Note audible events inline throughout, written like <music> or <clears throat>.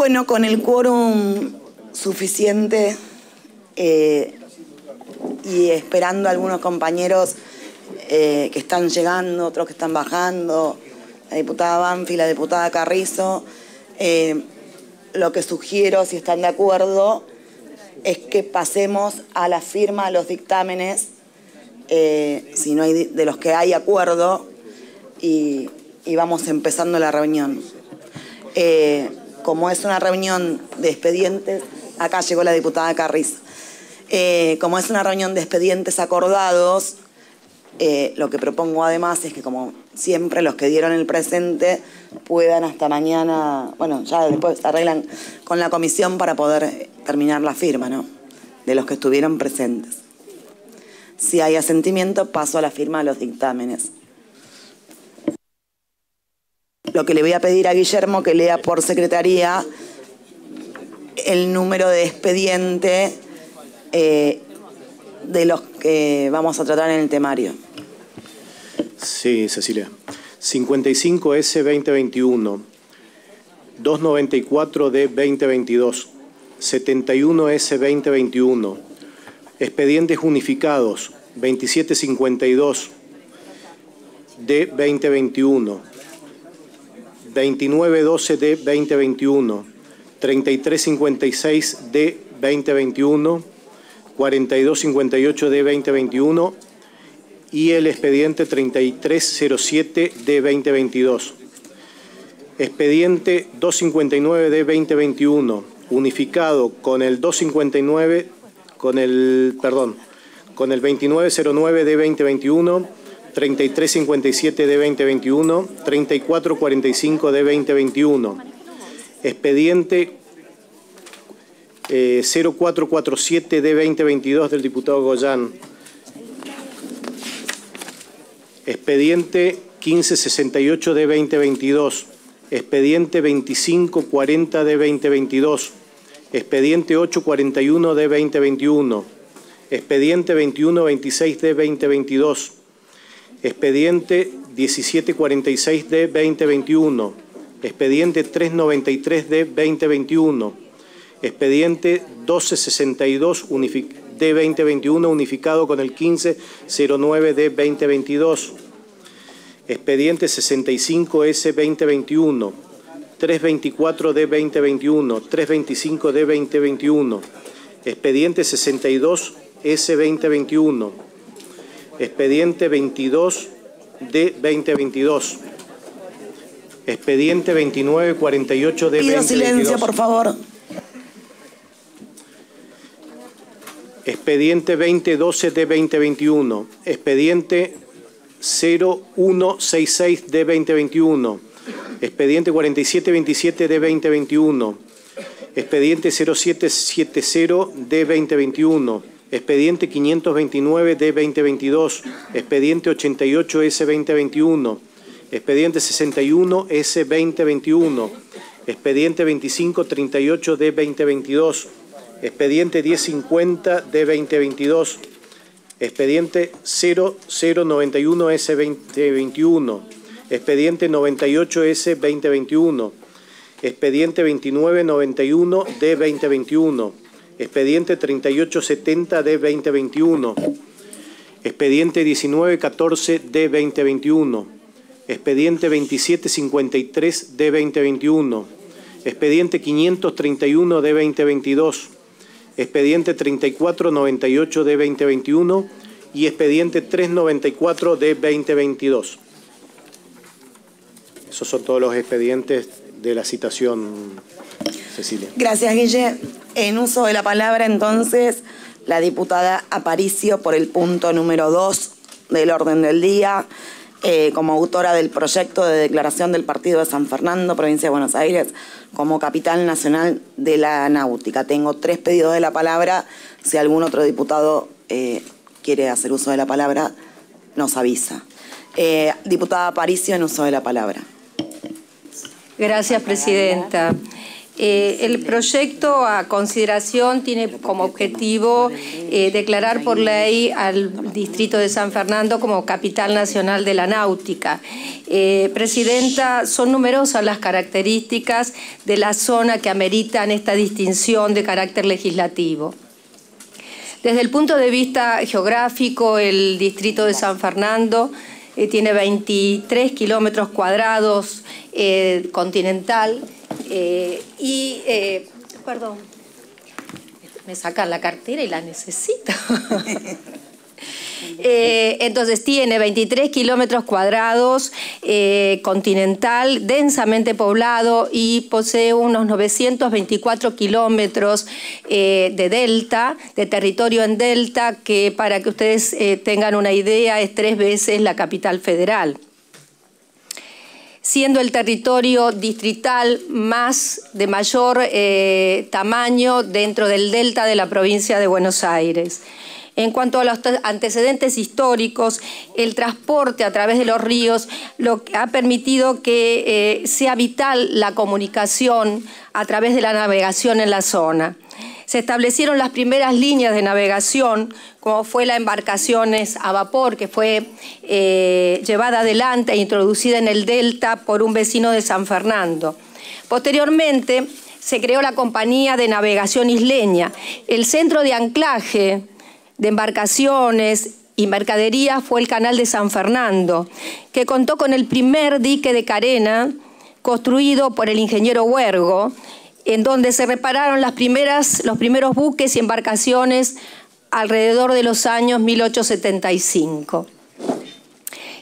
Bueno, con el quórum suficiente eh, y esperando a algunos compañeros eh, que están llegando, otros que están bajando, la diputada Banfi, la diputada Carrizo, eh, lo que sugiero, si están de acuerdo, es que pasemos a la firma de los dictámenes, si no hay de los que hay acuerdo, y, vamos empezando la reunión. Como es una reunión de expedientes, acá llegó la diputada Carrizo. Eh, como es una reunión de expedientes acordados, eh, lo que propongo además es que como siempre los que dieron el presente puedan hasta mañana, bueno, ya después arreglan con la comisión para poder terminar la firma, ¿no? De los que estuvieron presentes. Si hay asentimiento, paso a la firma de los dictámenes. Lo que le voy a pedir a Guillermo que lea por secretaría el número de expediente eh, de los que vamos a tratar en el temario. Sí, Cecilia. 55S 2021, 294 d 2022, 71S 2021, expedientes unificados 2752 d 2021, 2912 d 2021, 3356 d 2021, 4258 de 2021 y el expediente 3307 de 2022. Expediente 259 de 2021, unificado con el 259, con el, perdón, con el 2909 de 2021, 3357 de 2021, 3445 de 2021. Expediente 0447 de 2022 del diputado Goyán. Expediente 1568 de 2022. Expediente 2540 de 2022. Expediente 841 de 2021. Expediente 2126 de 2022. Expediente 1746 de 2021. Expediente 393 de 2021 expediente 1262 de 2021 unificado con el 1509 de 2022, expediente 65S 2021, 324 de 2021, 325 de 2021, expediente 62 S 2021, expediente 22 de 2022. Expediente 2948 de Pido 2022. silencio, por favor. Expediente 2012 de 2021. Expediente 0166 de 2021. Expediente 4727 de 2021. Expediente 0770 de 2021. Expediente 529 de 2022. Expediente 88 S 2021. Expediente 61 S 2021. Expediente 2538 de 2022 expediente 1050 de 2022, expediente 0091 S 2021, expediente 98 S 2021, expediente 2991 de 2021, expediente 3870 de 2021, expediente 1914 de 2021, expediente 2753 de 2021, expediente 531 de 2022, expediente 3498 de 2021 y expediente 394 de 2022. Esos son todos los expedientes de la citación, Cecilia. Gracias, Guille. En uso de la palabra, entonces, la diputada Aparicio por el punto número 2 del orden del día. Eh, como autora del proyecto de declaración del Partido de San Fernando, provincia de Buenos Aires, como capital nacional de la náutica. Tengo tres pedidos de la palabra. Si algún otro diputado eh, quiere hacer uso de la palabra, nos avisa. Eh, diputada Aparicio, en uso de la palabra. Gracias, Presidenta. Eh, el proyecto a consideración tiene como objetivo eh, declarar por ley al Distrito de San Fernando como capital nacional de la náutica. Eh, Presidenta, son numerosas las características de la zona que ameritan esta distinción de carácter legislativo. Desde el punto de vista geográfico, el Distrito de San Fernando tiene 23 kilómetros cuadrados continental eh, y, eh, perdón, me sacan la cartera y la necesito. <laughs> Eh, entonces tiene 23 kilómetros cuadrados, continental, densamente poblado y posee unos 924 kilómetros de delta, de territorio en delta, que para que ustedes tengan una idea es tres veces la capital federal siendo el territorio distrital más de mayor eh, tamaño dentro del delta de la provincia de Buenos Aires. En cuanto a los antecedentes históricos, el transporte a través de los ríos lo ha permitido que eh, sea vital la comunicación a través de la navegación en la zona se establecieron las primeras líneas de navegación, como fue la embarcaciones a vapor, que fue eh, llevada adelante e introducida en el delta por un vecino de San Fernando. Posteriormente se creó la Compañía de Navegación Isleña. El centro de anclaje de embarcaciones y mercaderías fue el Canal de San Fernando, que contó con el primer dique de carena construido por el ingeniero Huergo en donde se repararon las primeras, los primeros buques y embarcaciones alrededor de los años 1875.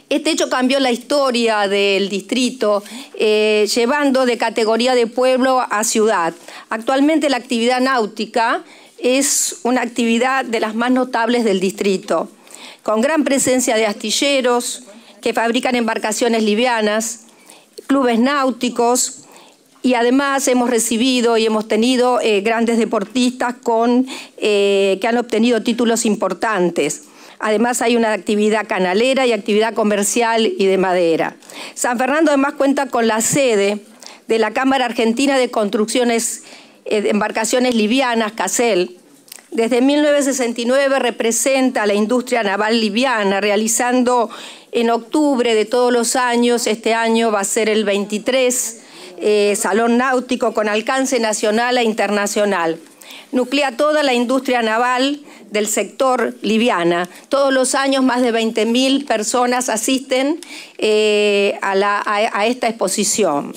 Este hecho cambió la historia del distrito, eh, llevando de categoría de pueblo a ciudad. Actualmente la actividad náutica es una actividad de las más notables del distrito, con gran presencia de astilleros que fabrican embarcaciones livianas, clubes náuticos, y además hemos recibido y hemos tenido eh, grandes deportistas con, eh, que han obtenido títulos importantes. Además hay una actividad canalera y actividad comercial y de madera. San Fernando además cuenta con la sede de la Cámara Argentina de Construcciones eh, de Embarcaciones Livianas, CACEL. Desde 1969 representa a la industria naval liviana, realizando en octubre de todos los años, este año va a ser el 23, eh, salón náutico con alcance nacional e internacional. Nuclea toda la industria naval del sector liviana. Todos los años más de 20.000 personas asisten eh, a esta exposición.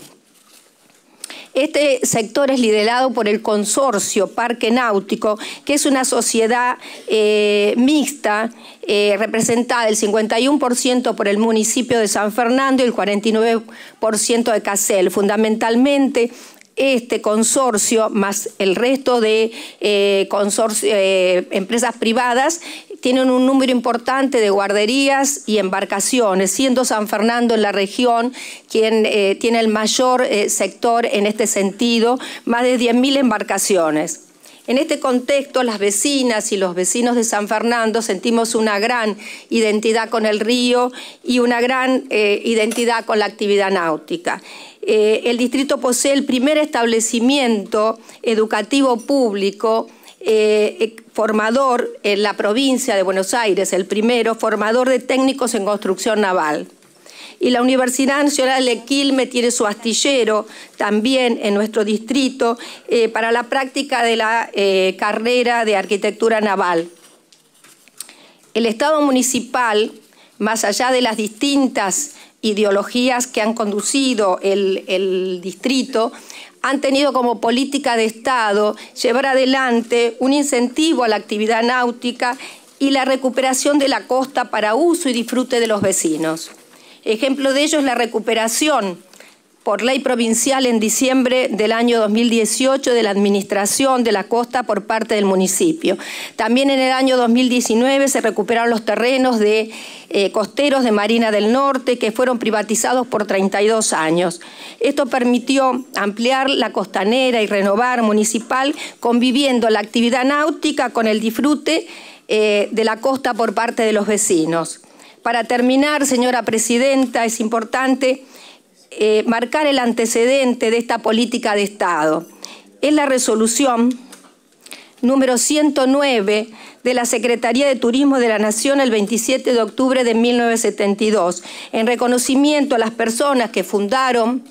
Este sector es liderado por el consorcio Parque Náutico, que es una sociedad eh, mixta eh, representada el 51% por el municipio de San Fernando y el 49% de Casel. Fundamentalmente este consorcio más el resto de eh, empresas privadas tienen un número importante de guarderías y embarcaciones, siendo San Fernando en la región quien eh, tiene el mayor eh, sector en este sentido, más de 10.000 embarcaciones. En este contexto, las vecinas y los vecinos de San Fernando sentimos una gran identidad con el río y una gran eh, identidad con la actividad náutica. el distrito posee el primer establecimiento educativo público eh, eh, formador en la provincia de Buenos Aires, el primero, formador de técnicos en construcción naval. Y la Universidad Nacional de Quilme tiene su astillero también en nuestro distrito eh, para la práctica de la carrera de arquitectura naval. El Estado municipal, más allá de las distintas ideologías que han conducido el distrito, han tenido como política de Estado llevar adelante un incentivo a la actividad náutica y la recuperación de la costa para uso y disfrute de los vecinos. Ejemplo de ello es la recuperación por ley provincial en diciembre del año 2018 de la administración de la costa por parte del municipio. También en el año 2019 se recuperaron los terrenos de eh, costeros de Marina del Norte que fueron privatizados por 32 años. Esto permitió ampliar la costanera y renovar municipal conviviendo la actividad náutica con el disfrute eh, de la costa por parte de los vecinos. Para terminar, señora presidenta, es importante eh, marcar el antecedente de esta política de Estado. es la resolución número 109 de la Secretaría de Turismo de la Nación el 27 de octubre de 1972, en reconocimiento a las personas que fundaron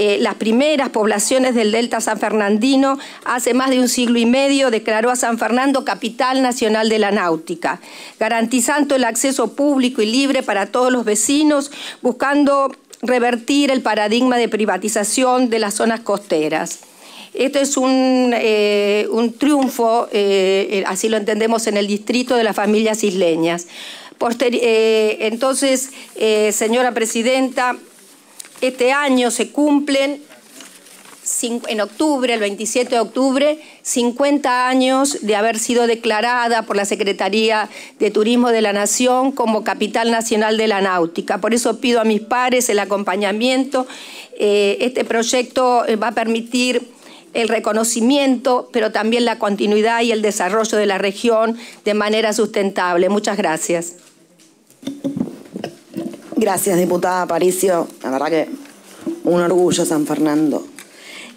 eh, las primeras poblaciones del Delta San Fernandino hace más de un siglo y medio, declaró a San Fernando capital nacional de la náutica, garantizando el acceso público y libre para todos los vecinos, buscando revertir el paradigma de privatización de las zonas costeras. Esto es un, eh, triunfo, eh, así lo entendemos en el distrito de las familias isleñas. entonces, señora presidenta, este año se cumplen en octubre, el 27 de octubre, 50 años de haber sido declarada por la Secretaría de Turismo de la Nación como Capital Nacional de la Náutica. Por eso pido a mis pares el acompañamiento. Eh, este proyecto eh, va a permitir el reconocimiento, pero también la continuidad y el desarrollo de la región de manera sustentable. Muchas gracias. Gracias, diputada Aparicio. La verdad que un orgullo San Fernando.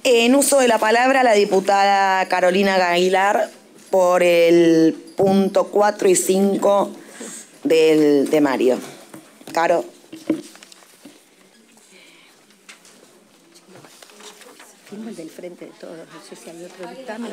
En uso de la palabra, la diputada Carolina Aguilar por el punto 4 y 5 del temario. Caro. del frente de todos, no sé si hay otro dictamen.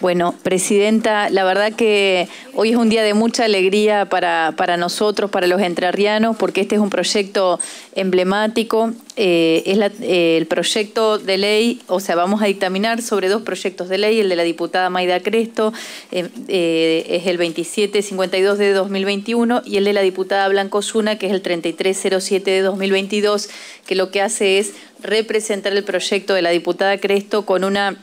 Bueno, Presidenta, la verdad que hoy es un día de mucha alegría para, para nosotros, para los entrerrianos, porque este es un proyecto emblemático. Eh, es eh, el proyecto de ley, o sea, vamos a dictaminar sobre dos proyectos de ley, el de la diputada Maida Cresto, eh, es el 2752 de 2021, y el de la diputada Blanco Zuna, que es el 3307 de 2022, que lo que hace es representar el proyecto de la diputada Cresto con una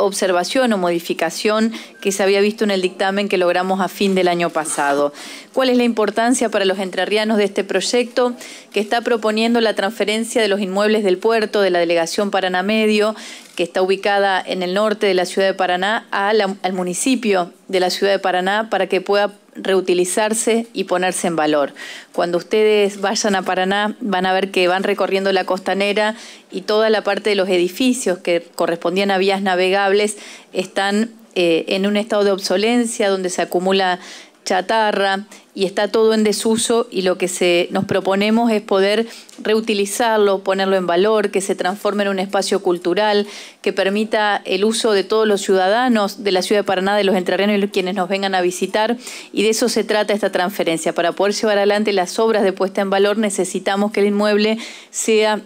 observación o modificación que se había visto en el dictamen que logramos a fin del año pasado. ¿Cuál es la importancia para los entrerrianos de este proyecto? Que está proponiendo la transferencia de los inmuebles del puerto de la delegación Paraná Medio, que está ubicada en el norte de la ciudad de Paraná, al municipio de la ciudad de Paraná para que pueda reutilizarse y ponerse en valor. Cuando ustedes vayan a Paraná van a ver que van recorriendo la costanera y toda la parte de los edificios que correspondían a vías navegables están eh, en un estado de obsolencia donde se acumula chatarra y está todo en desuso y lo que se, nos proponemos es poder reutilizarlo, ponerlo en valor, que se transforme en un espacio cultural, que permita el uso de todos los ciudadanos de la ciudad de Paraná, de los entrerrianos y quienes nos vengan a visitar y de eso se trata esta transferencia. Para poder llevar adelante las obras de puesta en valor necesitamos que el inmueble sea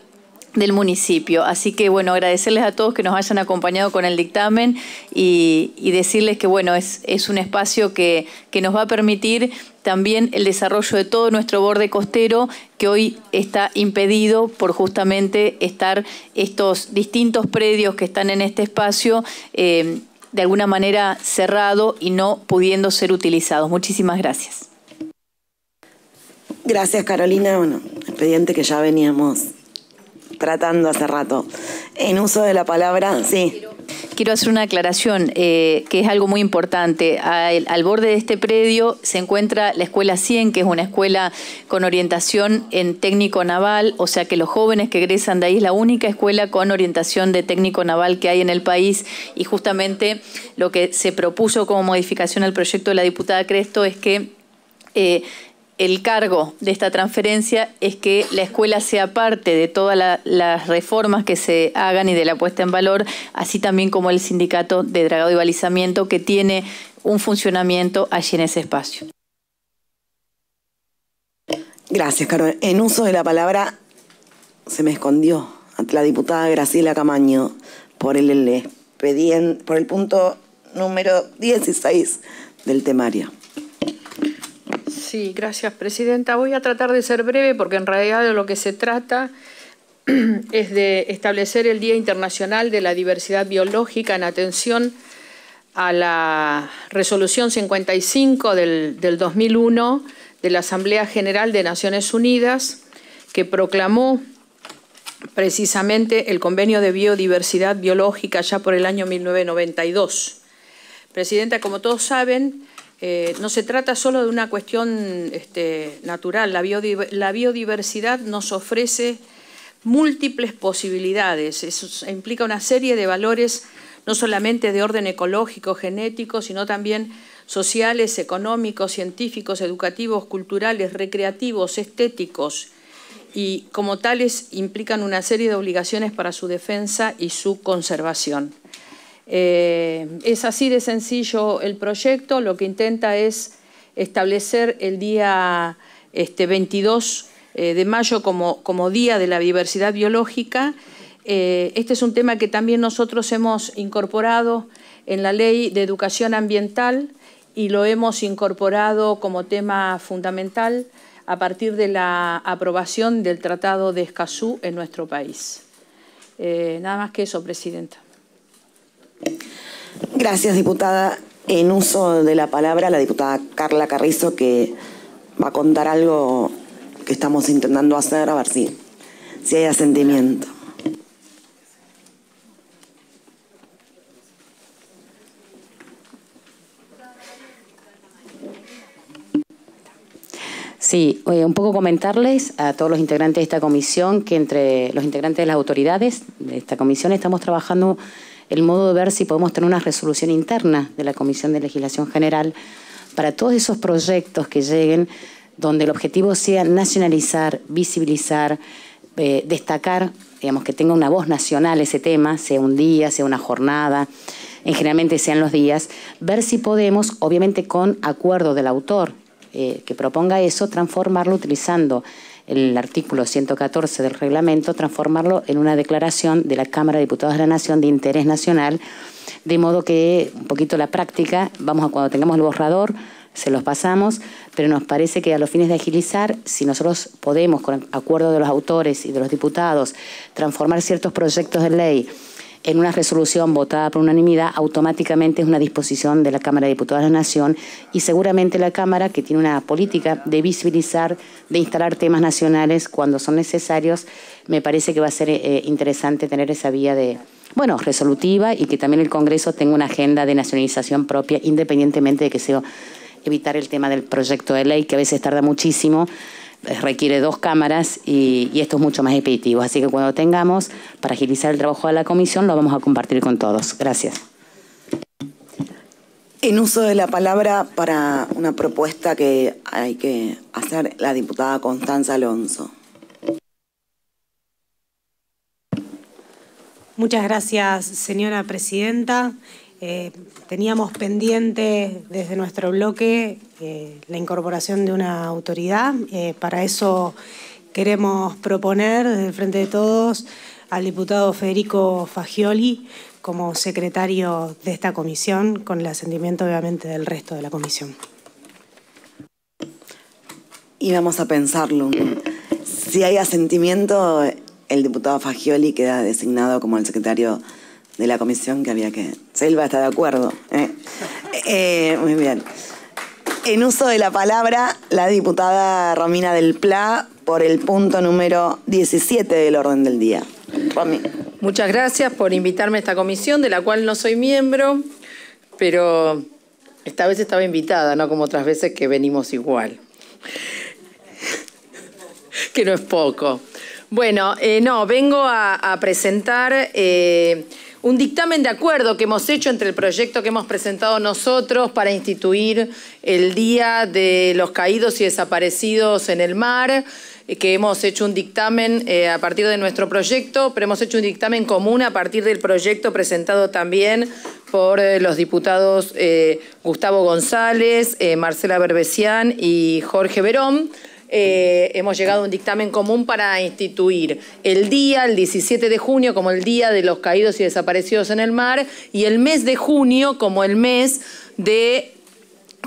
del municipio. Así que bueno, agradecerles a todos que nos hayan acompañado con el dictamen y, decirles que bueno, es, un espacio que, que, nos va a permitir también el desarrollo de todo nuestro borde costero que hoy está impedido por justamente estar estos distintos predios que están en este espacio eh, de alguna manera cerrado y no pudiendo ser utilizados. Muchísimas gracias. Gracias Carolina. Bueno, expediente que ya veníamos tratando hace rato. En uso de la palabra, sí. Quiero hacer una aclaración, eh, que es algo muy importante. Al, borde de este predio se encuentra la Escuela 100, que es una escuela con orientación en técnico naval, o sea que los jóvenes que egresan de ahí es la única escuela con orientación de técnico naval que hay en el país y justamente lo que se propuso como modificación al proyecto de la diputada Cresto es que eh, el cargo de esta transferencia es que la escuela sea parte de todas las reformas que se hagan y de la puesta en valor, así también como el sindicato de dragado y balizamiento que tiene un funcionamiento allí en ese espacio. Gracias, Carol. En uso de la palabra se me escondió la diputada Graciela Camaño por el expediente, por el punto número 16 del temario. Sí, gracias, Presidenta. Voy a tratar de ser breve porque en realidad de lo que se trata <clears throat> es de establecer el Día Internacional de la Diversidad Biológica en atención a la resolución 55 del, del 2001 de la Asamblea General de Naciones Unidas que proclamó precisamente el convenio de biodiversidad biológica ya por el año 1992. Presidenta, como todos saben, eh, no se trata solo de una cuestión este, natural, la, biodiversidad nos ofrece múltiples posibilidades. Eso implica una serie de valores no solamente de orden ecológico, genético, sino también sociales, económicos, científicos, educativos, culturales, recreativos, estéticos, y como tales implican una serie de obligaciones para su defensa y su conservación. Eh, es así de sencillo el proyecto, lo que intenta es establecer el día este, 22 eh, de mayo como, como, Día de la Diversidad Biológica. Eh, este es un tema que también nosotros hemos incorporado en la Ley de Educación Ambiental y lo hemos incorporado como tema fundamental a partir de la aprobación del Tratado de Escazú en nuestro país. Nada más que eso, Presidenta. Gracias, diputada. En uso de la palabra, la diputada Carla Carrizo, que va a contar algo que estamos intentando hacer, a ver si, hay asentimiento. Sí, un poco comentarles a todos los integrantes de esta comisión que entre los integrantes de las autoridades de esta comisión estamos trabajando el modo de ver si podemos tener una resolución interna de la Comisión de Legislación General para todos esos proyectos que lleguen donde el objetivo sea nacionalizar, visibilizar, eh, destacar, digamos, que tenga una voz nacional ese tema, sea un día, sea una jornada, en generalmente sean los días, ver si podemos, obviamente con acuerdo del autor, eh, que proponga eso, transformarlo utilizando el artículo 114 del reglamento, transformarlo en una declaración de la Cámara de Diputados de la Nación de interés nacional, de modo que un poquito la práctica, vamos a cuando tengamos el borrador, se los pasamos, pero nos parece que a los fines de agilizar, si nosotros podemos, con acuerdo de los autores y de los diputados, transformar ciertos proyectos de ley en una resolución votada por unanimidad, automáticamente es una disposición de la Cámara de Diputados de la Nación y seguramente la Cámara, que tiene una política de visibilizar, de instalar temas nacionales cuando son necesarios, me parece que va a ser eh, interesante tener esa vía de, bueno, resolutiva y que también el Congreso tenga una agenda de nacionalización propia, independientemente de que sea evitar el tema del proyecto de ley, que a veces tarda muchísimo requiere dos cámaras y, esto es mucho más expeditivo. Así que cuando tengamos, para agilizar el trabajo de la comisión, lo vamos a compartir con todos. Gracias. En uso de la palabra para una propuesta que hay que hacer la diputada Constanza Alonso. Muchas gracias, señora presidenta. Eh, teníamos pendiente desde nuestro bloque eh, la incorporación de una autoridad. Eh, para eso queremos proponer desde el Frente de Todos al diputado Federico Fagioli como secretario de esta comisión, con el asentimiento obviamente del resto de la comisión. Y vamos a pensarlo. Si hay asentimiento, el diputado Fagioli queda designado como el secretario de la comisión que había que... Selva está de acuerdo. ¿eh? Eh, muy bien. En uso de la palabra, la diputada Romina del Pla por el punto número 17 del orden del día. Romy. Muchas gracias por invitarme a esta comisión, de la cual no soy miembro, pero esta vez estaba invitada, no como otras veces que venimos igual. que no es poco. Bueno, eh, no, vengo a, presentar un dictamen de acuerdo que hemos hecho entre el proyecto que hemos presentado nosotros para instituir el Día de los Caídos y Desaparecidos en el Mar, eh, que hemos hecho un dictamen eh, a partir de nuestro proyecto, pero hemos hecho un dictamen común a partir del proyecto presentado también por eh, los diputados Gustavo González, Marcela Berbesián y Jorge Verón. Eh, hemos llegado a un dictamen común para instituir el día, el 17 de junio, como el Día de los Caídos y Desaparecidos en el Mar, y el mes de junio como el mes de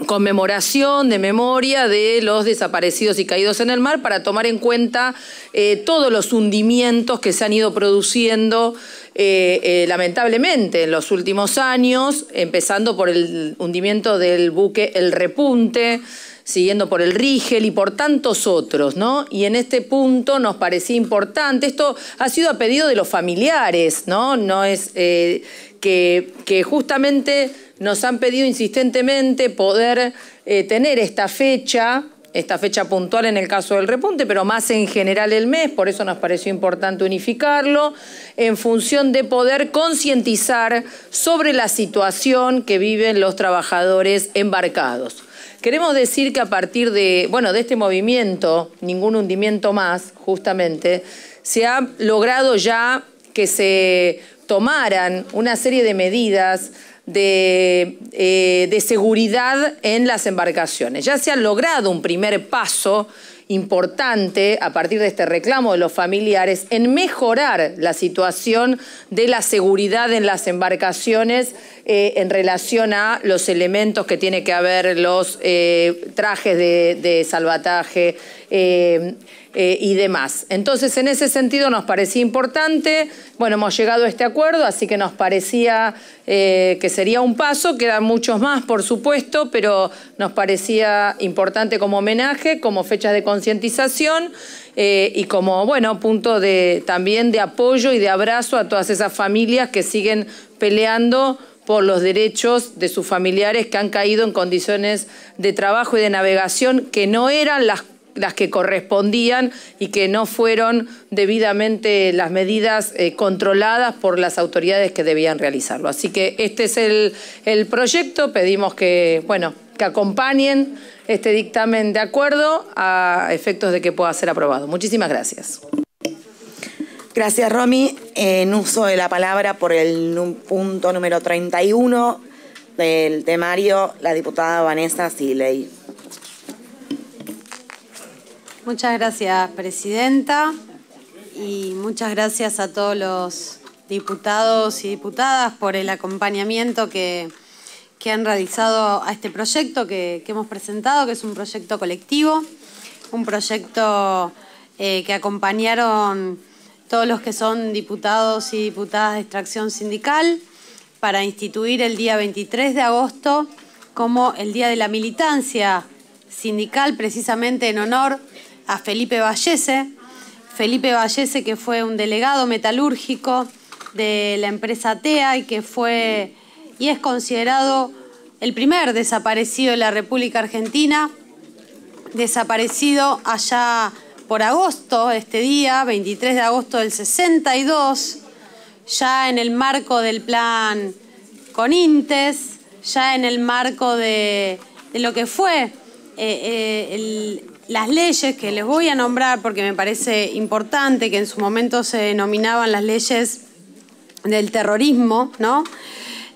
conmemoración, de memoria de los desaparecidos y caídos en el mar para tomar en cuenta eh, todos los hundimientos que se han ido produciendo eh, lamentablemente en los últimos años, empezando por el hundimiento del buque El Repunte, siguiendo por el Rigel y por tantos otros, ¿no? Y en este punto nos parecía importante, esto ha sido a pedido de los familiares, ¿no? No es eh, que, justamente nos han pedido insistentemente poder eh, tener esta fecha esta fecha puntual en el caso del repunte, pero más en general el mes, por eso nos pareció importante unificarlo, en función de poder concientizar sobre la situación que viven los trabajadores embarcados. Queremos decir que a partir de, bueno, de este movimiento, ningún hundimiento más, justamente, se ha logrado ya que se tomaran una serie de medidas eh, de, seguridad en las embarcaciones. Ya se ha logrado un primer paso importante a partir de este reclamo de los familiares en mejorar la situación de la seguridad en las embarcaciones eh, en relación a los elementos que tiene que haber, los eh, trajes de, salvataje, eh, y demás. Entonces, en ese sentido nos parecía importante, bueno, hemos llegado a este acuerdo, así que nos parecía eh, que sería un paso, quedan muchos más, por supuesto, pero nos parecía importante como homenaje, como fechas de concientización eh, y como, bueno, punto de, también de apoyo y de abrazo a todas esas familias que siguen peleando por los derechos de sus familiares que han caído en condiciones de trabajo y de navegación que no eran las las que correspondían y que no fueron debidamente las medidas eh, controladas por las autoridades que debían realizarlo. Así que este es el, proyecto, pedimos que, bueno, que acompañen este dictamen de acuerdo a efectos de que pueda ser aprobado. Muchísimas gracias. Gracias, Romy. En uso de la palabra por el punto número 31 del temario, la diputada Vanessa Siley. Muchas gracias, Presidenta, y muchas gracias a todos los diputados y diputadas por el acompañamiento que, han realizado a este proyecto que, hemos presentado, que es un proyecto colectivo, un proyecto eh, que acompañaron todos los que son diputados y diputadas de extracción sindical para instituir el día 23 de agosto como el Día de la Militancia Sindical, precisamente en honor a Felipe Vallese. Felipe Vallese, que fue un delegado metalúrgico de la empresa TEA y que fue y es considerado el primer desaparecido de la República Argentina, desaparecido allá por agosto, este día, 23 de agosto del 62, ya en el marco del plan Conintes, ya en el marco de, lo que fue eh, eh, el, las leyes que les voy a nombrar porque me parece importante, que en su momento se denominaban las leyes del terrorismo, ¿no?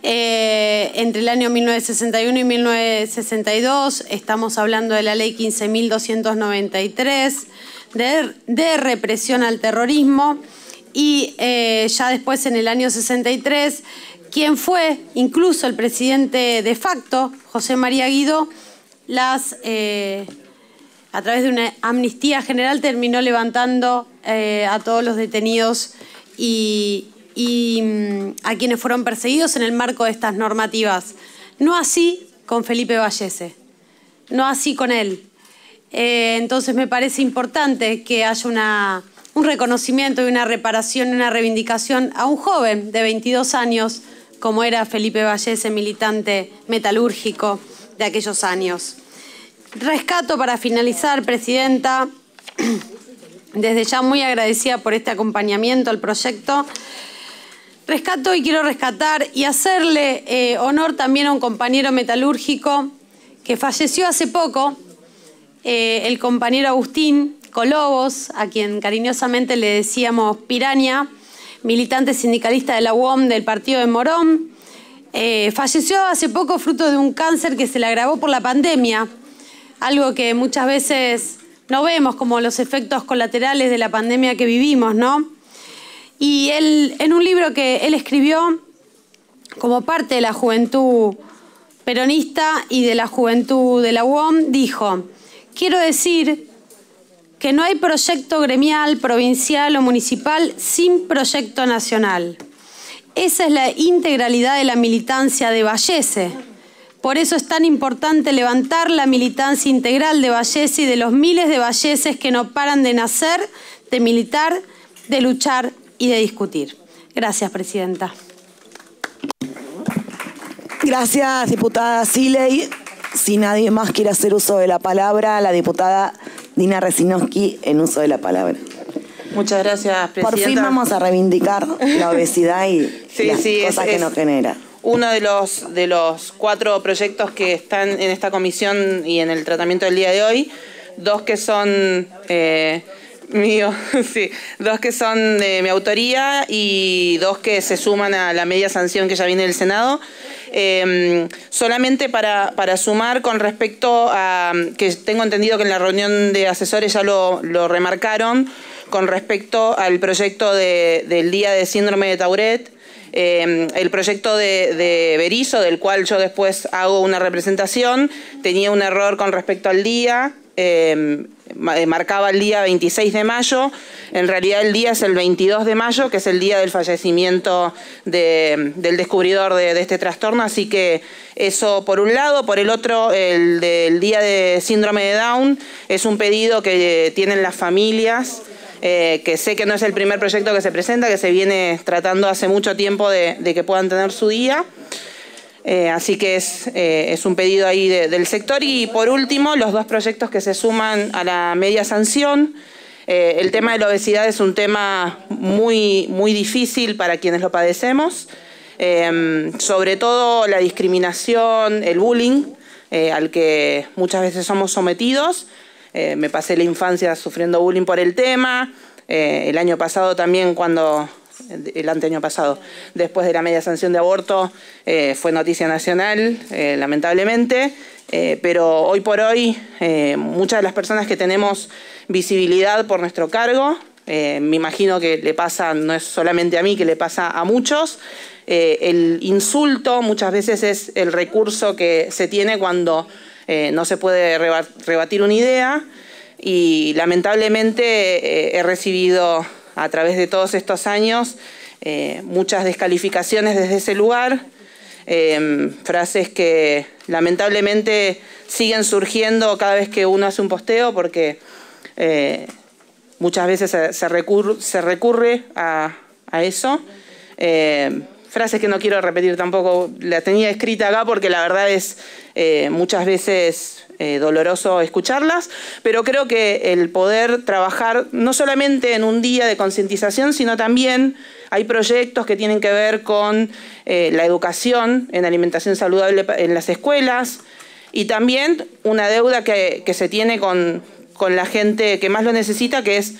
Eh, entre el año 1961 y 1962 estamos hablando de la ley 15.293 de, de, represión al terrorismo y eh, ya después en el año 63 quien fue incluso el presidente de facto, José María Guido, las eh, a través de una amnistía general terminó levantando eh, a todos los detenidos y, mm, a quienes fueron perseguidos en el marco de estas normativas. No así con Felipe Vallese, no así con él. Eh, entonces me parece importante que haya un reconocimiento y una reparación una reivindicación a un joven de 22 años como era Felipe Vallese, militante metalúrgico de aquellos años. Rescato para finalizar, Presidenta, desde ya muy agradecida por este acompañamiento al proyecto. Rescato y quiero rescatar y hacerle eh, honor también a un compañero metalúrgico que falleció hace poco, eh, el compañero Agustín Colobos, a quien cariñosamente le decíamos Piraña, militante sindicalista de la UOM del partido de Morón. Eh, falleció hace poco fruto de un cáncer que se le agravó por la pandemia algo que muchas veces no vemos como los efectos colaterales de la pandemia que vivimos, ¿no? Y él, en un libro que él escribió como parte de la juventud peronista y de la juventud de la UOM, dijo, quiero decir que no hay proyecto gremial, provincial o municipal sin proyecto nacional. Esa es la integralidad de la militancia de Vallese por eso es tan importante levantar la militancia integral de Vallese y de los miles de valleses que no paran de nacer, de militar, de luchar y de discutir. Gracias, Presidenta. Gracias, diputada Siley. si nadie más quiere hacer uso de la palabra, la diputada Dina Resinowski en uso de la palabra. Muchas gracias, Presidenta. Por fin vamos a reivindicar la obesidad y <laughs> las cosas que nos genera. Uno de los, de los cuatro proyectos que están en esta comisión y en el tratamiento del día de hoy, dos que son eh, mío, <laughs> sí, dos que son de mi autoría y dos que se suman a la media sanción que ya viene del Senado. Em, solamente para, para, sumar con respecto a, que tengo entendido que en la reunión de asesores ya lo, lo remarcaron, con respecto al proyecto del Día de Síndrome de Tauret, em, el proyecto de, de, Berizo, del cual yo después hago una representación, tenía un error con respecto al día, em, eh, marcaba el día 26 de mayo, en realidad el día es el 22 de mayo, que es el día del fallecimiento del descubridor de, este trastorno, así que eso por un lado, por el otro, el del día de síndrome de Down es un pedido que tienen las familias. Eh, que sé que no es el primer proyecto que se presenta, que se viene tratando hace mucho tiempo de que puedan tener su día. Eh, así que es, eh, es, un pedido ahí del sector. Y por último, los dos proyectos que se suman a la media sanción. El tema de la obesidad es un tema muy, muy difícil para quienes lo padecemos. sobre todo la discriminación, el bullying al que muchas veces somos sometidos. Me pasé la infancia sufriendo bullying por el tema. el año pasado también cuando el año pasado, después de la media sanción de aborto, eh, fue noticia nacional, eh, lamentablemente, eh, pero hoy por hoy muchas de las personas que tenemos visibilidad por nuestro cargo, me imagino que le pasa, no es solamente a mí, que le pasa a muchos, el insulto muchas veces es el recurso que se tiene cuando no se puede rebatir una idea y lamentablemente he recibido a través de todos estos años eh, muchas descalificaciones desde ese lugar, frases que lamentablemente siguen surgiendo cada vez que uno hace un posteo porque eh, muchas veces se, recurre, a, eso. Frases que no quiero repetir tampoco, la tenía escrita acá porque la verdad es eh, muchas veces eh, doloroso escucharlas, pero creo que el poder trabajar no solamente en un día de concientización, sino también hay proyectos que tienen que ver con eh, la educación en alimentación saludable en las escuelas y también una deuda que, se tiene con, la gente que más lo necesita, que es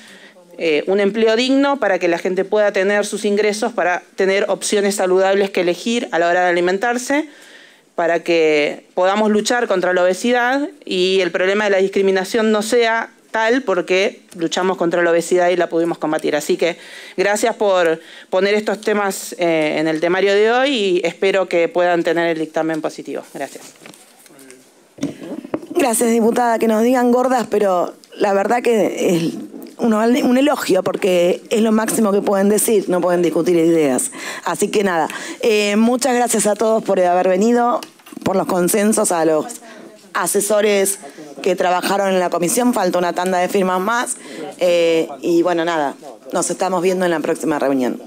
eh, un empleo digno para que la gente pueda tener sus ingresos, para tener opciones saludables que elegir a la hora de alimentarse para que podamos luchar contra la obesidad y el problema de la discriminación no sea tal porque luchamos contra la obesidad y la pudimos combatir. Así que gracias por poner estos temas eh, en el temario de hoy y espero que puedan tener el dictamen positivo. Gracias. Gracias, diputada, que nos digan gordas, pero la verdad que un, elogio porque es lo máximo que pueden decir, no pueden discutir ideas. Así que nada, eh, muchas gracias a todos por haber venido, por los consensos, a los asesores que trabajaron en la comisión, falta una tanda de firmas más eh, y bueno, nada, nos estamos viendo en la próxima reunión.